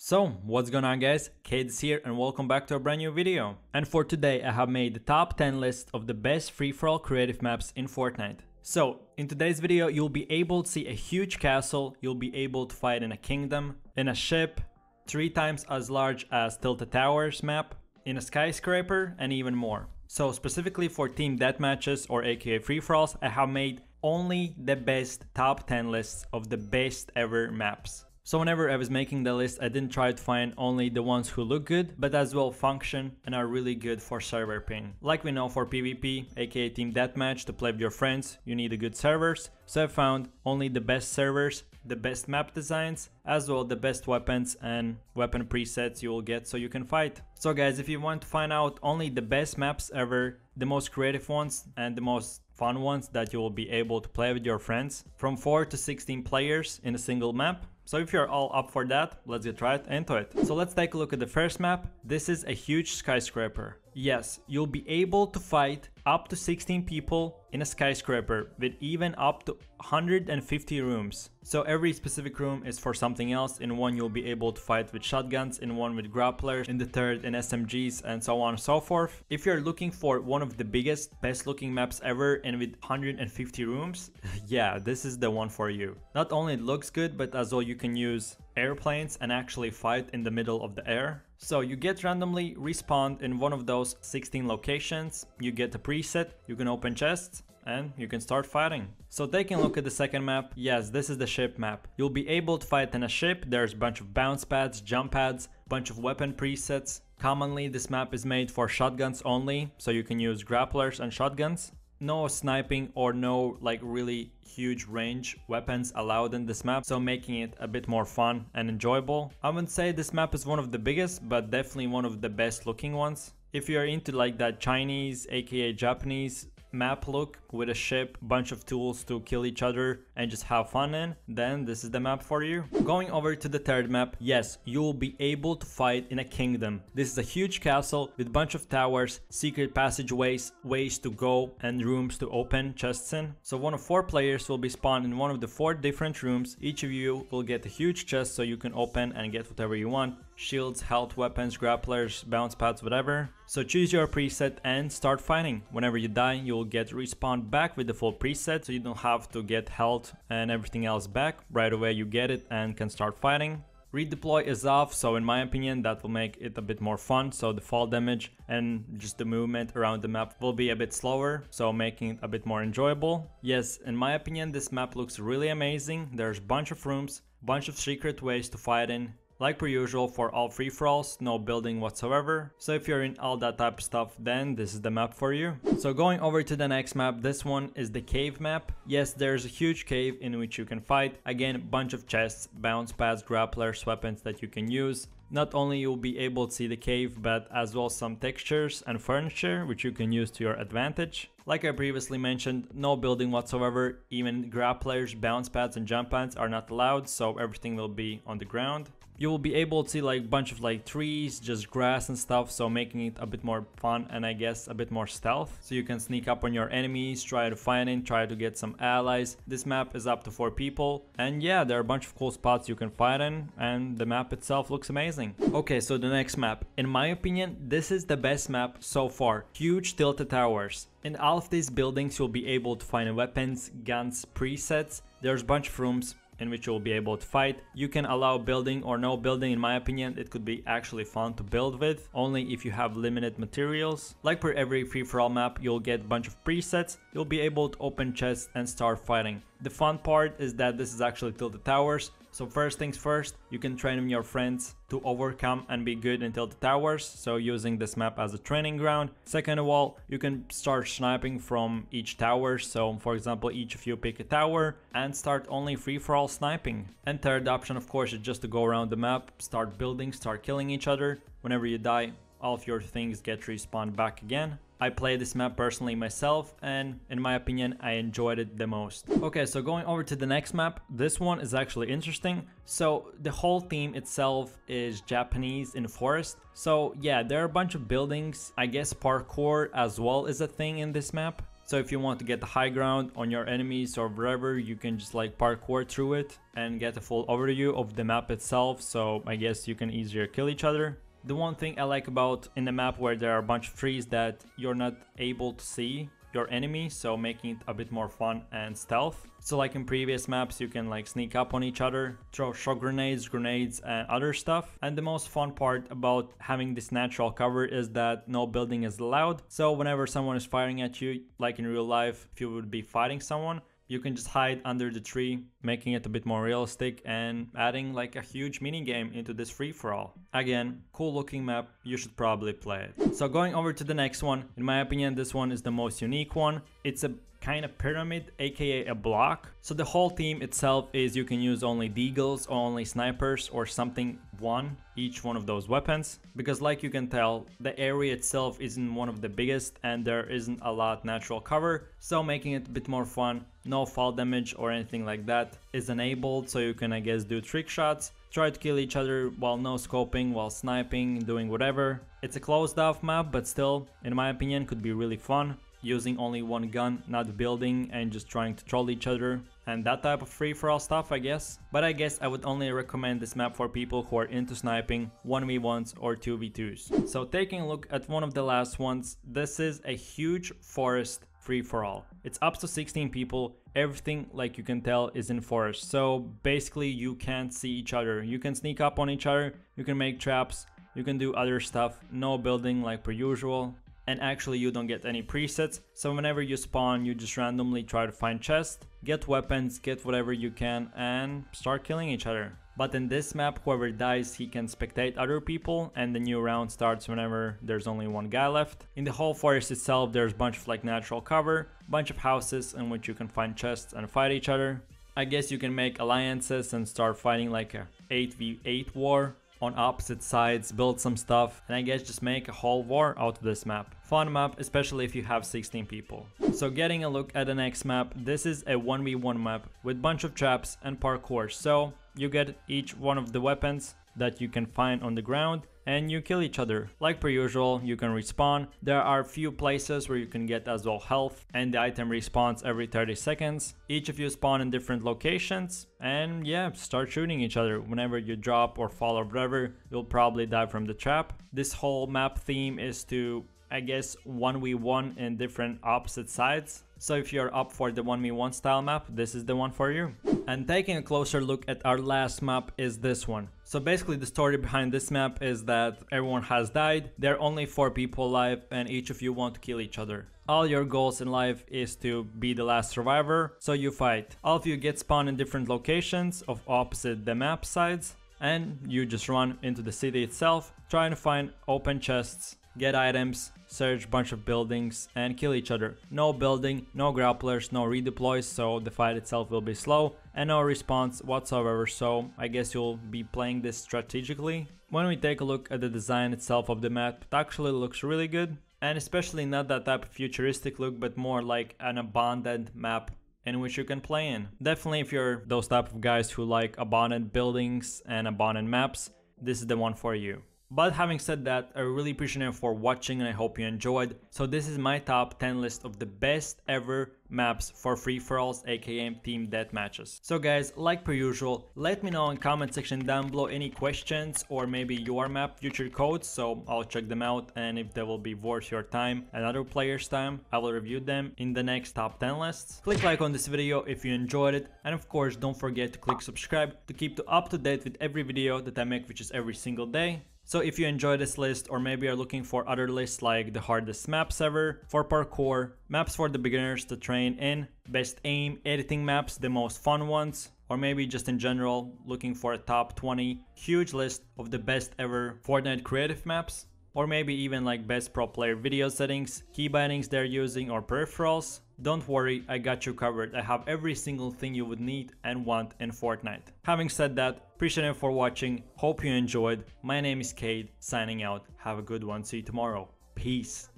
So, what's going on guys? Kaid's here and welcome back to a brand new video. And for today I have made the top 10 list of the best free-for-all creative maps in Fortnite. So, in today's video you'll be able to see a huge castle, you'll be able to fight in a kingdom, in a ship, three times as large as Tilted Towers map, in a skyscraper and even more. So specifically for team deathmatches or aka free-for-alls I have made only the best top 10 lists of the best ever maps. So whenever I was making the list, I didn't try to find only the ones who look good, but as well function and are really good for server ping. Like we know for PvP, aka Team Deathmatch, to play with your friends, you need a good servers. So I found only the best servers, the best map designs, as well the best weapons and weapon presets you will get so you can fight. So guys, if you want to find out only the best maps ever, the most creative ones and the most fun ones that you will be able to play with your friends, from 4 to 16 players in a single map, so if you're all up for that, let's get right into it. So let's take a look at the first map. This is a huge skyscraper. Yes, you'll be able to fight up to 16 people in a skyscraper with even up to 150 rooms. So every specific room is for something else. In one you'll be able to fight with shotguns, in one with grapplers, in the third in SMGs and so on and so forth. If you're looking for one of the biggest, best looking maps ever and with 150 rooms, yeah, this is the one for you. Not only it looks good, but as well you can use airplanes and actually fight in the middle of the air. So you get randomly respawned in one of those 16 locations, you get a preset, you can open chests, and you can start fighting. So taking a look at the second map, yes, this is the ship map. You'll be able to fight in a ship, there's a bunch of bounce pads, jump pads, bunch of weapon presets. Commonly this map is made for shotguns only, so you can use grapplers and shotguns no sniping or no like really huge range weapons allowed in this map so making it a bit more fun and enjoyable. I wouldn't say this map is one of the biggest but definitely one of the best looking ones. If you're into like that chinese aka japanese map look with a ship, bunch of tools to kill each other and just have fun in, then this is the map for you. Going over to the third map, yes, you will be able to fight in a kingdom. This is a huge castle with bunch of towers, secret passageways, ways to go and rooms to open chests in. So one of four players will be spawned in one of the four different rooms. Each of you will get a huge chest so you can open and get whatever you want shields, health, weapons, grapplers, bounce pads, whatever. So choose your preset and start fighting. Whenever you die, you'll get respawned back with the full preset, so you don't have to get health and everything else back. Right away you get it and can start fighting. Redeploy is off, so in my opinion that will make it a bit more fun, so the fall damage and just the movement around the map will be a bit slower, so making it a bit more enjoyable. Yes, in my opinion this map looks really amazing, there's a bunch of rooms, bunch of secret ways to fight in, like per usual for all free-for-alls, no building whatsoever. So if you're in all that type of stuff, then this is the map for you. So going over to the next map, this one is the cave map. Yes, there's a huge cave in which you can fight. Again, bunch of chests, bounce pads, grapplers, weapons that you can use. Not only you'll be able to see the cave, but as well some textures and furniture which you can use to your advantage. Like I previously mentioned, no building whatsoever, even grapplers, bounce pads and jump pads are not allowed, so everything will be on the ground you will be able to see like bunch of like trees, just grass and stuff, so making it a bit more fun and I guess a bit more stealth. So you can sneak up on your enemies, try to find in, try to get some allies. This map is up to 4 people and yeah, there are a bunch of cool spots you can fight in and the map itself looks amazing. Okay, so the next map. In my opinion, this is the best map so far. Huge tilted towers. In all of these buildings, you'll be able to find weapons, guns, presets. There's a bunch of rooms, in which you'll be able to fight. You can allow building or no building in my opinion, it could be actually fun to build with, only if you have limited materials. Like per every free-for-all map, you'll get a bunch of presets, you'll be able to open chests and start fighting. The fun part is that this is actually tilted towers, so first things first, you can train your friends to overcome and be good until the towers, so using this map as a training ground. Second of all, you can start sniping from each tower, so for example each of you pick a tower and start only free-for-all sniping. And third option of course is just to go around the map, start building, start killing each other. Whenever you die, all of your things get respawned back again. I played this map personally myself and in my opinion I enjoyed it the most. Okay so going over to the next map, this one is actually interesting. So the whole theme itself is Japanese in forest. So yeah there are a bunch of buildings, I guess parkour as well is a thing in this map. So if you want to get the high ground on your enemies or wherever, you can just like parkour through it and get a full overview of the map itself. So I guess you can easier kill each other. The one thing I like about in the map where there are a bunch of trees that you're not able to see your enemy, so making it a bit more fun and stealth. So like in previous maps, you can like sneak up on each other, throw shock grenades, grenades and other stuff. And the most fun part about having this natural cover is that no building is allowed. So whenever someone is firing at you, like in real life, if you would be fighting someone, you can just hide under the tree, making it a bit more realistic and adding like a huge mini game into this free-for-all. Again, cool looking map, you should probably play it. So going over to the next one, in my opinion this one is the most unique one. It's a kind of pyramid, aka a block. So the whole team itself is you can use only deagles or only snipers or something one, each one of those weapons. Because like you can tell, the area itself isn't one of the biggest and there isn't a lot natural cover. So making it a bit more fun, no fall damage or anything like that is enabled so you can I guess do trick shots try to kill each other while no scoping, while sniping, doing whatever. It's a closed off map, but still, in my opinion, could be really fun using only one gun, not building and just trying to troll each other and that type of free-for-all stuff I guess. But I guess I would only recommend this map for people who are into sniping 1v1s or 2v2s. So taking a look at one of the last ones, this is a huge forest free-for-all. It's up to 16 people, everything like you can tell is in forest. So basically you can't see each other. You can sneak up on each other, you can make traps, you can do other stuff, no building like per usual and actually you don't get any presets. So whenever you spawn, you just randomly try to find chests, get weapons, get whatever you can and start killing each other. But in this map, whoever dies, he can spectate other people and the new round starts whenever there's only one guy left. In the whole forest itself, there's a bunch of like natural cover, bunch of houses in which you can find chests and fight each other. I guess you can make alliances and start fighting like a 8v8 war on opposite sides, build some stuff, and I guess just make a whole war out of this map. Fun map, especially if you have 16 people. So getting a look at the next map, this is a 1v1 map with bunch of traps and parkour. So you get each one of the weapons that you can find on the ground and you kill each other. Like per usual, you can respawn. There are few places where you can get as well health and the item respawns every 30 seconds. Each of you spawn in different locations and yeah, start shooting each other. Whenever you drop or fall or whatever, you'll probably die from the trap. This whole map theme is to I guess 1v1 in different opposite sides. So if you're up for the 1v1 style map, this is the one for you. And taking a closer look at our last map is this one. So basically the story behind this map is that everyone has died, there are only 4 people alive and each of you want to kill each other. All your goals in life is to be the last survivor, so you fight. All of you get spawned in different locations of opposite the map sides and you just run into the city itself trying to find open chests get items, search bunch of buildings and kill each other. No building, no grapplers, no redeploys so the fight itself will be slow and no response whatsoever so I guess you'll be playing this strategically. When we take a look at the design itself of the map, it actually looks really good and especially not that type of futuristic look but more like an abandoned map in which you can play in. Definitely if you're those type of guys who like abandoned buildings and abandoned maps, this is the one for you. But having said that, I really appreciate you for watching and I hope you enjoyed. So this is my top 10 list of the best ever maps for free-for-alls aka team death matches. So guys, like per usual, let me know in comment section down below any questions or maybe your map future codes so I'll check them out and if they will be worth your time and other players time, I will review them in the next top 10 lists. Click like on this video if you enjoyed it and of course don't forget to click subscribe to keep up to date with every video that I make which is every single day. So if you enjoy this list or maybe are looking for other lists like the hardest maps ever, for parkour, maps for the beginners to train in, best aim, editing maps, the most fun ones, or maybe just in general looking for a top 20 huge list of the best ever Fortnite creative maps, or maybe even like best pro player video settings, key bindings they're using or peripherals, don't worry, I got you covered. I have every single thing you would need and want in Fortnite. Having said that, appreciate you for watching, hope you enjoyed. My name is Kaid, signing out. Have a good one, see you tomorrow. Peace.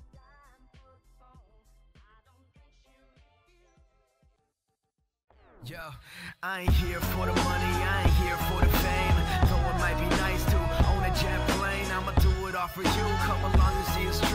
Yo, I ain't here for the money, I ain't here for the fame. Though it might be nice to own a jet plane, I'ma do it all for you. Come along and see it's